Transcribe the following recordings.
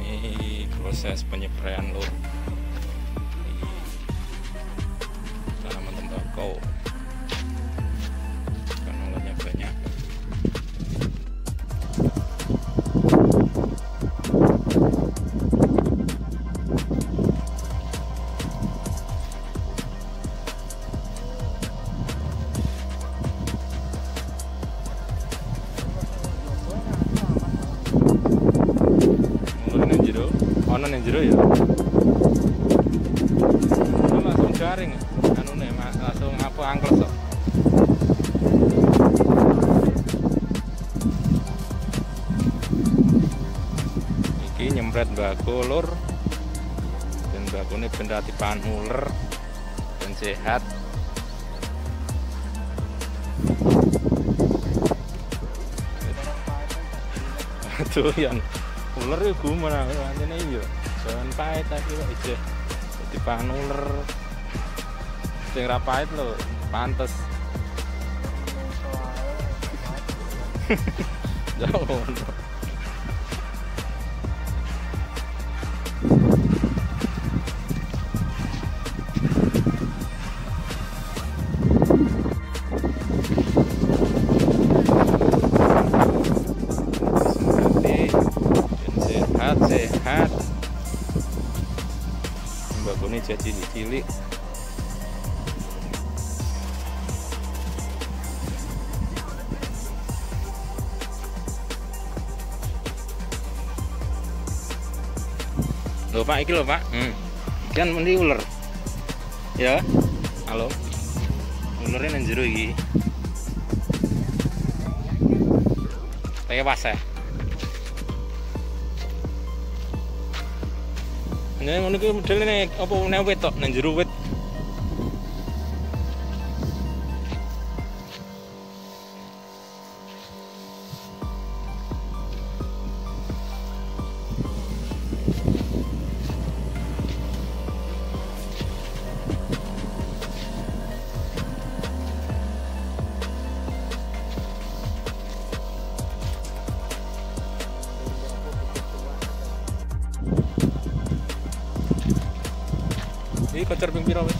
ini proses penyepraian lur ana nang jero ya. Itu langsung garing, anu nih, langsung apa angkel sok. Iki nyempret mbako lur. Dan mbako ini benda tipan ular dan sehat. Tuh yang ular ya gimana anjene iya jangan pahit tapi kok ijo di pangan ular. Sing ra pahit lho pantes. Jauh Berarti sehat sehat ini jadi cilik Loh Pak, iki lho Pak. Hmm. Kan mending ular. Ya. Halo. Ularnya nang jero iki. Tewas ya. Ini ngono kuwi modelnya apa nek wit tok nang jero wit. Iki kocar ping pira wis?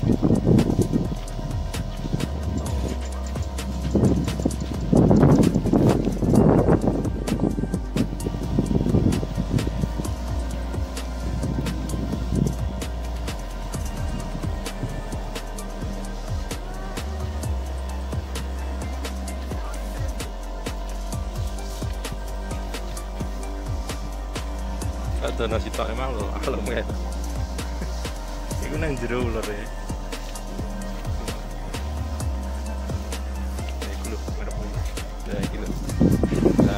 Ada nasi tak emang lo, kalau Iku nang jero ular ya. Iku lho. Ya.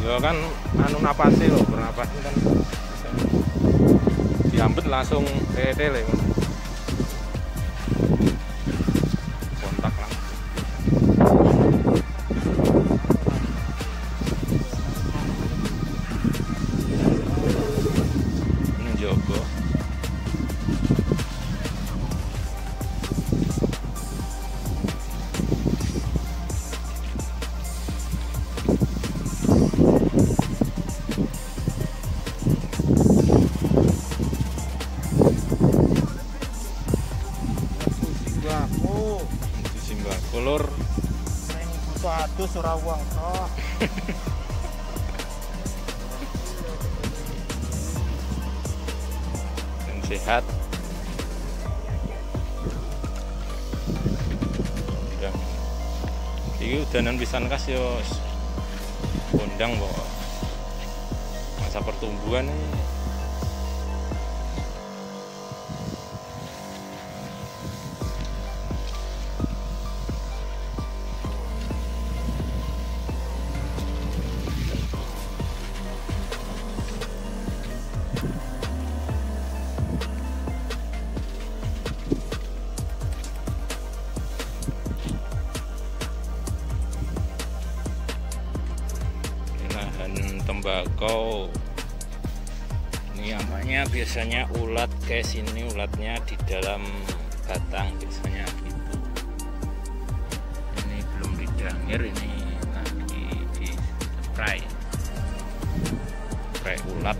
Ya kan anu napasnya lho, bernapasnya kan bisa diambet langsung tele ora uang. Oh, dan sehat. Dan iki udanan pisan kas yo kondang kok. Masa pertumbuhan ini lahan tembakau. Ini amannya biasanya ulat kayak sini ulatnya di dalam batang biasanya gitu. Grangir ini lagi di spray. Spray ulat